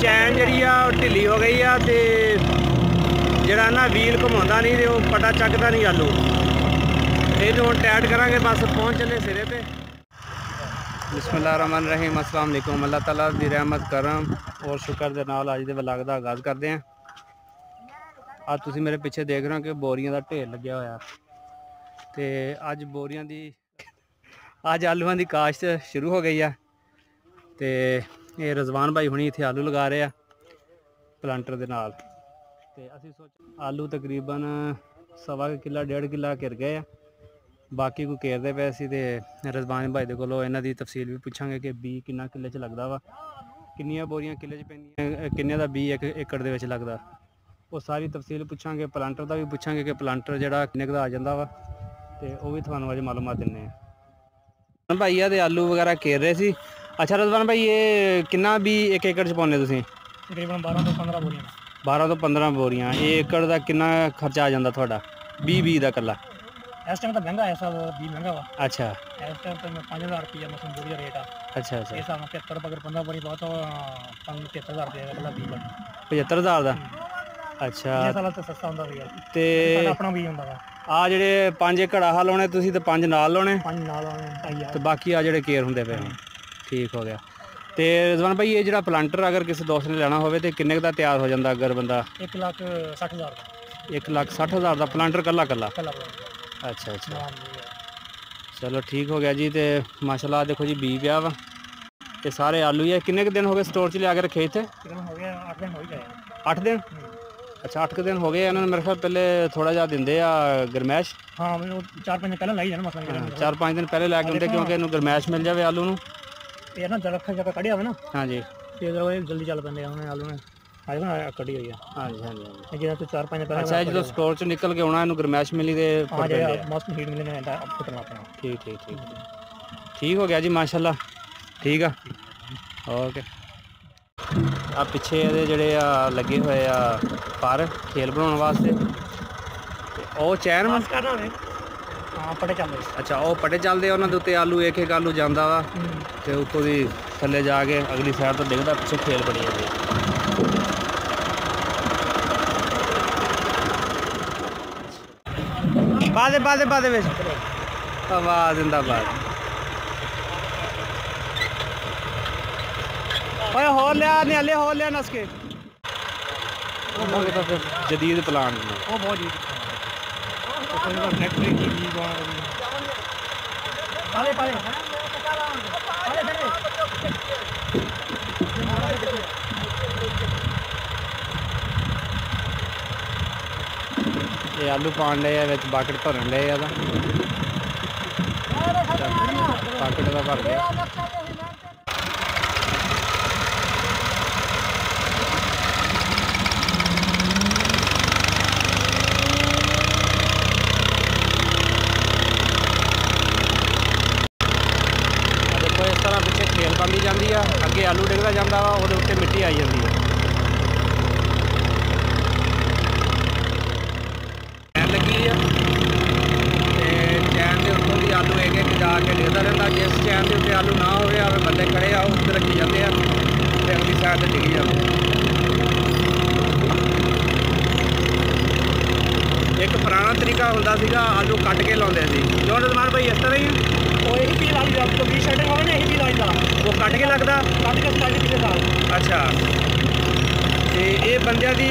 ਚੈਨ ਜਿਹੜੀ ਆ, ਉਹ ਢਿੱਲੀ ਹੋ ਗਈ ਆ ਤੇ ਜਿਹੜਾ ਨਾ ਵੀਲ ਘੁਮਾਉਂਦਾ ਨਹੀਂ ਤੇ ਉਹ ਪਟਾ ਚੱਕਦਾ ਨਹੀਂ ਆਲੂ। ਇਹਨੂੰ ਹੁਣ ਟਾਈਟ ਕਰਾਂਗੇ, ਬਸ ਪਹੁੰਚ ਚੱਲੇ ਸਿਰੇ ਤੇ। ਬਿਸਮਿਲ੍ਲਾਹਿਰ ਅਸਲਾਮ ਅਲੈਕੁਮ। ਅੱਲਾਹ ਤਾਲਾ ਦੀ ਰਹਿਮਤ, ਕਰਮ ਔਰ ਸ਼ੁਕਰ ਦੇ ਨਾਲ ਅੱਜ ਦੇ ਵਲੱਗ ਦਾ ਆਗਾਜ਼ ਕਰਦੇ ਹਾਂ ਅੱਜ ਤੁਸੀਂ ਮੇਰੇ ਪਿੱਛੇ ਦੇਖ ਰਹੇ ਹੋ ਕਿ ਬੋਰੀਆਂ ਦਾ ਢੇਰ ਲੱਗਿਆ ਹੋਇਆ। ਤੇ ਅੱਜ ਬੋਰੀਆਂ ਦੀ, ਅੱਜ ਆਲੂਆਂ ਦੀ ਕਾਸ਼ਤ ਸ਼ੁਰੂ ਹੋ ਗਈ ਆ। ਤੇ ਇਹ ਰਜ਼ਵਾਨ ਭਾਈ ਹੁਣੀ ਇੱਥੇ ਆਲੂ ਲਗਾ ਰਹੇ ਆ ਪਲਾਂਟਰ ਦੇ ਨਾਲ। ਤੇ ਅਸੀਂ ਸੋਚ ਆਲੂ ਤਕਰੀਬਨ ਸਵਾ ਕਿੱਲਾ, ਡੇਢ ਕਿੱਲਾ ਘਿਰ ਗਏ ਆ। ਬਾਕੀ ਕੋਈ ਘੇਰਦੇ ਪਏ ਸੀ ਤੇ ਰਜ਼ਵਾਨ ਭਾਈ ਦੇ ਕੋਲੋਂ ਇਹਨਾਂ ਦੀ ਤਫਸੀਲ ਵੀ ਪੁੱਛਾਂਗੇ ਕਿ ਬੀ ਕਿੰਨਾ ਕਿੱਲੇ 'ਚ ਲੱਗਦਾ ਵਾ। ਕਿੰਨੀਆਂ ਬੋਰੀਆਂ ਕਿੱਲੇ 'ਚ ਪੈਂਦੀਆਂ ਕਿੰਨੇ ਦਾ ਬੀ ਇੱਕ ਏਕੜ ਦੇ ਵਿੱਚ ਲੱਗਦਾ। ਉਹ ਸਾਰੀ ਤਫਸੀਲ ਪੁੱਛਾਂਗੇ ਪਲਾਂਟਰ ਦਾ ਵੀ ਪੁੱਛਾਂਗੇ ਕਿ ਪਲਾਂਟਰ ਜਿਹੜਾ ਕਿੰਨੇ ਕੁ ਦਾ ਆ ਜਾਂਦਾ ਵਾ। ਤੇ ਉਹ ਵੀ ਤੁਹਾਨੂੰ ਅੱਜ ਮਾਲੂਮਾਤ ਦਿੰਨੇ ਆ। ਭਾਈ ਦੇ ਆਲੂ ਵਗੈਰਾ ਘੇਰ ਰਹੇ ਸੀ। ਅੱਛਾ ਰਜ਼ਵਾਨ ਭਾਈ ਇਹ ਕਿੰਨਾ ਵੀ ਇੱਕ ਏਕੜ ਚ ਪਾਉਂਦੇ ਤੁਸੀਂ? ਤਕਰੀਬਨ 12 ਤੋਂ 15 ਬੋਲੀਆਂ 12 ਤੋਂ 15 ਬੋਰੀਆਂ। ਇਹ ਏਕੜ ਦਾ ਕਿੰਨਾ ਖਰਚਾ ਆ ਜਾਂਦਾ ਤੁਹਾਡਾ? 20 20 ਦਾ ਕੱਲਾ ਇਸ ਟਾਈਮ ਤਾਂ ਮਹਿੰਗਾ ਹੈ ਸਭ ਵੀ ਮਹਿੰਗਾ ਵਾ। ਅੱਛਾ। ਇਸ ਟਾਈਮ ਤਾਂ 5000 ਰੁਪਏ ਮਸਨ ਬੋਰੀ ਦਾ ਰੇਟ ਆ। ਅੱਛਾ ਇਹ ਅੱਛਾ ਹਿਸਾਬ ਨਾਲ 73 ਅਗਰ 15 ਬੋਰੀ ਬਹੁਤ ਤਾਂ 73000 ਰੁਪਏ ਦਾ ਕੱਲਾ ਬੀਜ ਬਣ 75000 ਦਾ? ਅੱਛਾ। ਇਹ ਸਾਲਾ ਤਾਂ ਸਸਤਾ ਹੁੰਦਾ ਵੀ ਤੇ ਸਾਡਾ ਆਪਣਾ ਬੀਜ ਹੁੰਦਾ ਵਾ। ਆ ਜਿਹੜੇ ਪੰਜ ਏਕੜ ਆਹ ਲਾਉਣੇ ਤੁਸੀਂ ਤੇ ਪੰਜ ਨਾਲ ਲਾਉਣੇ? ਪੰਜ ਨਾਲ ਆ ਤੇ ਬਾਕੀ ਆ ਜਿਹੜੇ ਕੇਅਰ ਹੁੰਦੇ ਪਏ ਨੇ ਠੀਕ ਹੋ ਗਿਆ। ਤੇ ਰਜ਼ਵਾਨ ਭਾਈ ਇਹ ਜਿਹੜਾ ਪਲਾਂਟਰ ਅਗਰ ਕਿਸੇ ਦੋਸਤ ਨੇ ਲੈਣਾ ਹੋਵੇ ਤੇ ਕਿੰਨੇ ਕੁ ਦਾ ਤਿਆਰ ਹੋ ਜਾਂਦਾ ਅਗਰ ਬੰਦਾ? 1 ਲੱਖ 60000 ਦਾ। 1 ਲੱਖ 60000 ਦਾ ਪਲਾਂਟਰ ਕੱਲਾ ਕੱਲਾ? ਅੱਛਾ ਅੱਛਾ। ਚਲੋ ਠੀਕ ਹੋ ਗਿਆ ਜੀ ਤੇ ਮਾਸ਼ਾਅੱਲਾ ਦੇਖੋ ਜੀ ਬੀ ਪਿਆ ਵਾ ਤੇ ਸਾਰੇ ਆਲੂ ਹੀ ਆ। ਕਿੰਨੇ ਕੁ ਦਿਨ ਹੋ ਗਏ ਸਟੋਰ 'ਚ ਲਿਆ ਕੇ ਰੱਖੇ ਇੱਥੇ? ਹੋ ਗਿਆ 8 ਦਿਨ ਹੋ ਹੀ ਗਏ 8 ਦਿਨ? ਅੱਛਾ 8 ਕੁ ਦਿਨ ਹੋ ਗਏ ਇਹਨਾਂ ਨੂੰ ਮੇਰੇ ਖਿਆਲ ਪਹਿਲੇ ਥੋੜਾ ਜਿਹਾ ਦਿੰਦੇ ਆ ਗਰਮੈਸ਼। ਹਾਂ ਮੈਨੂੰ 4 5 ਪਹਿਲਾਂ ਲਾਈ ਜਾਣਾ ਮਸਲਾ ਚਾਰ ਪੰਜ ਦਿਨ ਪਹਿਲੇ ਲੈ ਕੇ ਆਉਂਦੇ ਕਿਉਂਕਿ ਇਹਨੂੰ ਗਰਮੈਸ਼ ਮਿਲ ਜਾਵੇ ਆਲੂ ਨੂੰ। ਇਹ ਨਾ ਜਲਖਾ ਜਗਾ ਕੱਢਿਆ ਹੋਵੇ ਨਾ ਹਾਂਜੀ। ਤੇ ਇਹ ਜਲਦੀ ਚੱਲ ਪੈਂਦੇ ਆ ਉਹਨੇ ਆਲੂ ਨੇ ਆਜ ਨਾ ਕੱਢੀ ਹੋਈ ਆ। ਹਾਂਜੀ ਹਾਂਜੀ ਹਾਂਜੀ। ਇਹ ਜਿਹੜਾ ਤੂੰ 4 5 ਪਹਿਲਾਂ ਅੱਛਾ ਇਹ ਜਦੋਂ ਸਟੋਰ 'ਚ ਨਿਕਲ ਕੇ ਆਉਣਾ ਇਹਨੂੰ ਗਰਮੈਸ਼ ਮਿਲੀ ਤੇ ਹਾਂ ਫੁੱਟ ਪੈਂਦੇ ਆ। ਮੌਸਮ ਹੀਟ ਮਿਲਣੇ ਨੇ ਤਾਂ ਫੁੱਟਣਾ ਆਪਣਾ ਠੀਕ ਠੀਕ ਠੀਕ ਠੀਕ। ਹੋ ਗਿਆ ਜੀ ਮਾਸ਼ਾਅੱਲਾ। ਠੀਕ ਆ। ਓਕੇ। ਆ ਪਿੱਛੇ ਇਹਦੇ ਜਿਹੜੇ ਆ ਲੱਗੇ ਹੋਏ ਆ ਪਰ ਖੇਲ ਬਣਾਉਣ ਵਾਸਤੇ। ਤੇ ਉਹ ਚੈਨ ਵਾ? ਕਰਨਾ ਨੇ ਹਾਂ ਪੜੇ ਚੱਲਦੇ ਅੱਛਾ ਉਹ ਪਟੇ ਚੱਲਦੇ ਉਹਨਾਂ ਦੇ ਉੱਤੇ ਆਲੂ ਇੱਕ ਇੱਕ ਆਲੂ ਜਾਂਦਾ ਵਾ। ਤੇ ਉੱਤੋਂ ਦੀ ਥੱਲੇ ਜਾ ਕੇ ਅਗਲੀ ਸਾਈਡ ਤੋਂ ਡਿੱਗਦਾ ਪਿੱਛੇ ਖੇਲ ਬਣੀ ਜਾਂਦੀ। ਬਾਦੇ ਬਾਦੇ ਬਾਦੇ ਵਿੱਚ। ਆਵਾਜ਼ ਦਿੰਦਾ ਬਾਦ ਓਏ ਹੋਰ ਲਿਆ ਨਿਆਲੇ ਹੋਰ ਲਿਆ ਨਸ ਕੇ। ਉਹ ਤਾਂ ਫਿਰ ਜਦੀਦ ਪਲਾਨ ਉਹ ਬਹੁਤ ਜੀ ਦੀ ਇਹ ਆਲੂ ਪਾਣ ਲਏ ਆ ਵਿੱਚ ਬਾਕਟ ਭਰਨ ਲਏ ਆ ਦਾ ਬਾਕਟ ਦਾ ਭਰ ਗਿਆ ਆਹ ਦੇਖੋ ਇਸ ਤਰ੍ਹਾਂ ਪਿੱਛੇ ਖੇਲ ਬੰਦੀ ਜਾਂਦੀ ਆ ਅੱਗੇ ਆਲੂ ਡਿੱਗਦਾ ਜਾਂਦਾ ਵਾ ਉਹਦੇ ਉੱਤੇ ਮਿੱਟੀ ਆਈ ਜਾਂਦੀ ਆ ਚੈਨ ਲੱਗੀ ਆ ਤੇ ਚੈਨ ਦੇ ਉੱਤੋਂ ਦੀ ਆਲੂ ਇੱਕ ਇੱਕ ਜਾ ਕੇ ਡਿੱਗਦਾ ਰਹਿੰਦਾ ਜਿਸ ਚੈਨ ਦੇ ਉੱਤੇ ਆਲੂ ਨਾ ਹੋਵੇ ਆਵੇ ਬੰਦੇ ਖੜੇ ਆ ਉਹ ਉੱਤੇ ਰੱਖੀ ਜਾਂਦੇ ਆ ਤੇ ਅਗਲੀ ਸਾਈਡ ਤੇ ਡਿੱਗ ਆ। ਇੱਕ ਪੁਰਾਣਾ ਤਰੀਕਾ ਹੁੰਦਾ ਸੀਗਾ ਆਲੂ ਕੱਟ ਕੇ ਲਾਉਂਦੇ ਸੀ। ਜੋ ਰਜ਼ਮਾਨ ਭਾਈ ਇਸ ਤਰ੍ਹਾਂ ਹੀ? ਉਹ ਇਹੀ ਪੀ ਲਾਈ ਦਾ ਤੋਂ ਵੀ ਹੋਵੇ ਨਾ ਇਹੀ ਪੀ ਲਾਈ ਦਾ ਉਹ ਕੱਟ ਕੇ ਲੱਗਦਾ? ਕੱਢ ਕੇ ਸਟਾਈਲ ਪਿੱਛੇ ਦਾ ਅੱਛਾ। ਤੇ ਇਹ ਬੰਦਿਆਂ ਦੀ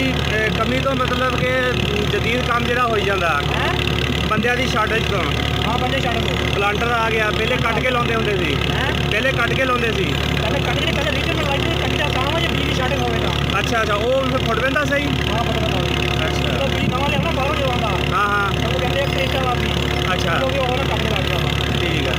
ਕਮੀ ਤੋਂ ਮਤਲਬ ਕਿ ਜਦੀਦ ਕੰਮ ਜਿਹੜਾ ਹੋਈ ਜਾਂਦਾ। ਹੈ? ਬੰਦਿਆਂ ਦੀ ਸ਼ਾਰਟੇਜ ਤੋਂ। ਹਾਂ ਬੰਦੇ ਦੋ ਪਲਾਂਟਰ ਆ ਗਿਆ ਪਹਿਲੇ ਕੱਟ ਕੇ ਲਾਉਂਦੇ ਹੁੰਦੇ ਸੀ। ਪਹਿਲੇ ਕੱਟ ਕੇ ਲਾਉਂਦੇ ਸੀ। ਪਹਿਲੇ ਕੱਢ ਕੇ ਪਹਿਲੇ ਰੀਜਨ ਲਾਈ ਦੇ ਕੱਢ ਦਾ ਕੰਮ ਹੈ ਜੇ ਬੀਜ ਸ਼ਟਿੰਗ ਹੋਵੇ ਤਾਂ ਅੱਛਾ ਅੱਛਾ ਉਹ ਫਿਰ ਫੁੱਟ ਪੈਂਦਾ ਸਹੀ? ਹਾਂ ਅੱਛਾ। ਜਦੋਂ ਬੀਜ ਨਵਾਂ ਲਿਆਉਣਾ ਬਾਹਰੋਂ ਲਿਆਉਂਦਾ ਹਾਂ ਹਾਂ। ਉਹ ਕਹਿੰਦੇ ਇੱਕ ਅੱਛਾ। ਕਿਉਂਕਿ ਉਹ ਨਾ ਕੱਢ ਕੇ ਲੱਗ ਜਾਵਾ ਠੀਕ ਆ।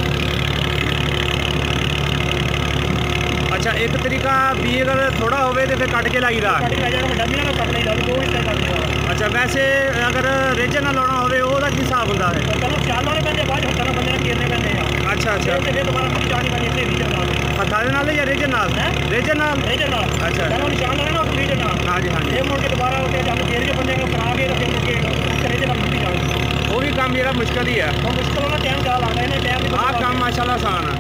ਅੱਛਾ ਇੱਕ ਤਰੀਕਾ ਵੀ ਅਗਰ ਥੋੜਾ ਹੋਵੇ ਤੇ ਫਿਰ ਕੱਟ ਕੇ ਲਾਈਦਾ ਕੱਢ ਕੇ ਲੈ ਜਾਣਾ ਵੱਡਾ ਵੀ ਨਾ ਕੱਢ ਲਈਦਾ ਦੋ ਹਿੱਸੇ ਕਰ ਲਈਦਾ ਅੱਛਾ ਵੈਸੇ ਅਗਰ ਰੇਜਨ ਨਾਲ ਲਾਉਣਾ ਹੋਵੇ ਉਹਦਾ ਕੀ ਹਿਸਾਬ ਹੁੰਦਾ ਹੈ? ਪਹਿਲਾਂ ਚਾਰ ਲਾਉਣੇ ਪੈਂਦੇ ਬਾਅਦ ਹੱਥਾਂ ਨਾਲ ਬੰਦੇ ਨੇ ਕੀਰਨੇ ਪੈਂਦੇ ਆ। ਅੱਛਾ ਅੱਛਾ। ਫਿਰ ਦੁਬਾਰਾ ਫਿਰ ਚਾਣੀ ਪੈਂਦੀ ਰੀਜਨ ਨਾਲ ਜਾਂ ਰੇਜਨ ਨਾਲ। ਹੈਂ? ਰੇਜਨ ਨਾਲ? ਰੀਜਨ ਨਾਲ। ਅੱਛਾ। ਉਹ ਨਿਸ਼ਾਨ ਲਾਉਣਾ ਉਸ ਰੀਜਨ ਨਾਲ। ਹਾਂਜੀ ਹਾਂਜੀ। ਇਹ ਮੁੜ ਕੇ ਦੁਬਾਰਾ ਉੱਤੇ ਜੰਮ ਫੇਰ ਕੇ ਬੰਦੇ ਨੂੰ ਕਰਾ ਕੇ ਤੇ ਮੁੜ ਕੇ ਰੀਜਨ ਨਾਲ ਮੁੱਕੀ ਜਾਣੀ ਉਹ ਵੀ ਕੰਮ ਜਿਹੜਾ ਮੁਸ਼ਕਲ ਹੀ ਆ। ਉਹ ਮੁਸ਼ਕਲ ਉਹਨਾਂ ਟਾਈਮ ਜ਼ਿਆਦਾ ਲੱਗਦਾ ਇਹਨੇ ਟਾਈਮ ਦੀ ਆਹ ਕੰਮ ਮਾਸ਼ਾਅੱਲਾ ਆਸਾਨ ਆ।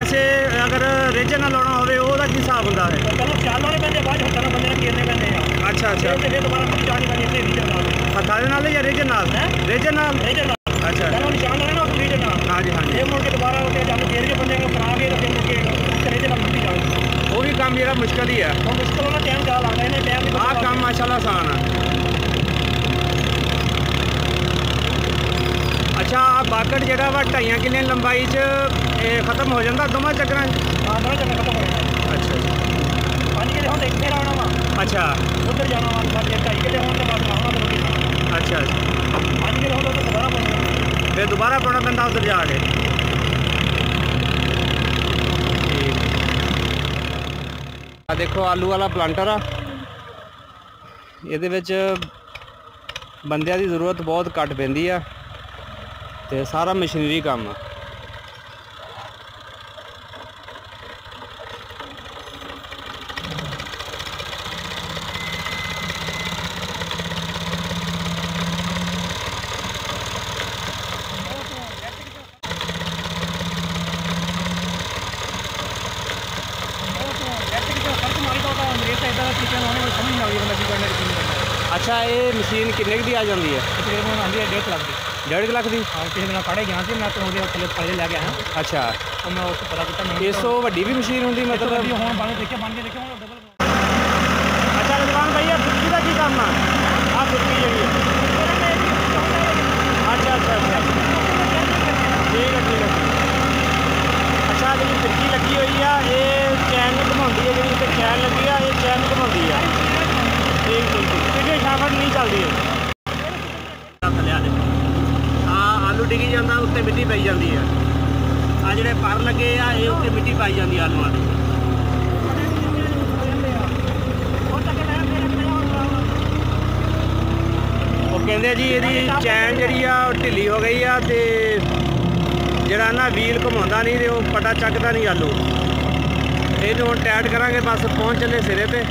ਪਿੱਛੇ ਅਗਰ ਰੇਜਨ ਨਾਲ ਲਾਉਣਾ ਹੋਵੇ ਉਹਦਾ ਕੀ ਹਿਸਾਬ ਹੁੰਦਾ ਹੈ? ਪਹਿਲਾਂ ਚਾਲ ਲਾਉਣੇ ਪੈਂਦੇ ਬਾਅਦ ਹੱਥਾਂ ਨਾਲ ਬੰਦੇ ਨੇ ਕੇਰਨੇ ਪੈਂਦੇ ਆ। ਅੱਛਾ ਅੱਛਾ। ਤੇ ਫਿਰ ਦੁਬਾਰਾ ਪੱਟੀ ਜਾਣੀ ਪੈਂਦੀ ਹੈ ਰੀਜਨ ਨਾਲ ਹੱਥਾਂ ਦੇ ਨਾਲ ਜਾਂ ਰੇਜਨ ਨਾਲ? ਰੇਜਨ ਨਾਲ? ਰੀਜਨ ਨਾਲ। ਅੱਛਾ। ਪਹਿਲਾਂ ਨਿਸ਼ਾਨ ਲਾਉਣੇ ਨਾ ਉਸ ਰੀਜਨ ਨਾਲ ਹਾਂਜੀ ਹਾਂਜੀ ਇਹ ਮੁੜ ਕੇ ਦੁਬਾਰਾ ਉੱਤੇ ਜਦ ਗੇਰ ਕੇ ਬੰਦੇ ਨੂੰ ਕਰਾ ਕੇ ਤੇ ਫਿਰ ਮੁੜ ਕੇ ਰੀਜਨ ਨਾਲ ਪੱਟੀ ਜਾਣੀ ਉਹ ਵੀ ਕੰਮ ਜਿਹੜਾ ਮੁਸ਼ਕਲ ਹੀ ਆ ਹੁਣ ਮੁਸ਼ਕਲ ਉਹਨਾਂ ਟਾਈਮ ਜ਼ਿਆਦਾ ਲੱਗਦਾ ਇਹਨੇ ਟਾਈਮ ਦੀ ਆਹ ਕੰਮ ਮਾਸ਼ਾਅੱਲਾ ਆਸਾਨ ਆ ਬਾਕਟ ਜਿਹੜਾ ਵਾ ਢਾਈਆਂ ਕਿੱਲੇ ਲੰਬਾਈ 'ਚ ਇਹ ਖਤਮ ਹੋ ਜਾਂਦਾ ਦੋਵਾਂ ਚੱਕਰਾਂ 'ਚ? ਹਾਂ ਨਾ ਚੱਕਰ ਖਤਮ ਹੋ ਜਾਣਾ ਅੱਛਾ ਪੰਜ ਕਿਲੇ ਹੁਣ ਇੱਥੇ ਲਾਉਣਾ ਵਾ। ਅੱਛਾ। ਉੱਧਰ ਜਾਣਾ ਵਾ ਬਾਅਦ ਜੇ ਢਾਈ ਕਿਲੇ ਹੁਣ ਤਾਂ ਬਸ ਲਾਉਣਾ ਤਾਂ ਰੋਟੀ ਅੱਛਾ ਪੰਜ ਕਿਲੇ ਹੁਣ ਤਾਂ ਦੁਬਾਰਾ ਪਾਉਣਾ ਫਿਰ ਦੁਬਾਰਾ ਪਾਉਣਾ ਪੈਂਦਾ ਉੱਧਰ ਜਾ ਕੇ? ਆ ਦੇਖੋ ਆਲੂ ਵਾਲਾ ਪਲਾਂਟਰ ਆ। ਇਹਦੇ ਵਿੱਚ ਬੰਦਿਆਂ ਦੀ ਜ਼ਰੂਰਤ ਬਹੁਤ ਘੱਟ ਪੈਂਦੀ ਆ। ਤੇ ਸਾਰਾ ਮਸ਼ੀਨਰੀ ਕੰਮ ਆ ਅੱਛਾ ਇਹ ਮਸ਼ੀਨ ਕਿੰਨੇ ਕੁ ਦੀ ਆ ਜਾਂਦੀ ਹੈ? ਡੇਢ ਕੁ ਲੱਖ ਦੀ? ਅੱਛਾ। ਇਸ ਤੋਂ ਵੱਡੀ ਵੀ ਮਸ਼ੀਨ ਹੁੰਦੀ ਮਤਲਬ ਅੱਛਾ ਰਜ਼ਵਾਨ ਭਾਈ ਆ ਫਿਰਕੀ ਦਾ ਕੀ ਕੰਮ ਆ ਆ ਫਿਰਕੀ ਜਿਹੜੀ ਹੈ ਅੱਛਾ ਅੱਛਾ ਅੱਛਾ ਠੀਕ ਹੈ ਠੀਕ ਹੈ ਅੱਛਾ ਜਿਹੜੀ ਫਿਰਕੀ ਲੱਗੀ ਹੋਈ ਆ ਇਹ ਚੈਨ ਨੂੰ ਘੁਮਾਉਂਦੀ ਹੈ ਜਿਹੜੀ ਤੇ ਚੈਨ ਲੱਗੀ ਆ ਇਹ ਚੈਨ ਨੂੰ ਘੁਮਾਉਂਦੀ ਆ ਠੀਕ ਠੀਕ ਠੀਕ ਪਿੱਛੇ ਨਹੀਂ ਚੱਲਦੀ ਹੈ ਥੱਲੇ ਆ ਆ ਆਲੂ ਡਿੱਗੀ ਜਾਂਦਾ, ਉੱਤੇ ਮਿੱਟੀ ਪਈ ਜਾਂਦੀ ਆ ਆ ਜਿਹੜੇ ਪਰ ਲੱਗੇ ਆ, ਇਹ ਉੱਤੇ ਮਿੱਟੀ ਪਾਈ ਜਾਂਦੀ ਆਲੂਆਂ ਦੀ। ਉਹ ਕਹਿੰਦੇ ਜੀ ਇਹਦੀ ਚੈਨ ਜਿਹੜੀ ਆ, ਉਹ ਢਿੱਲੀ ਹੋ ਗਈ ਆ ਤੇ ਜਿਹੜਾ ਨਾ ਵੀਲ ਘੁਮਾਉਂਦਾ ਨਹੀਂ ਤੇ ਉਹ ਪਟਾ ਚੱਕਦਾ ਨਹੀਂ ਆਲੂ। ਇਹਨੂੰ ਹੁਣ ਟਾਈਟ ਕਰਾਂਗੇ, ਬਸ ਪਹੁੰਚ ਚੱਲੇ ਸਿਰੇ ਤੇ।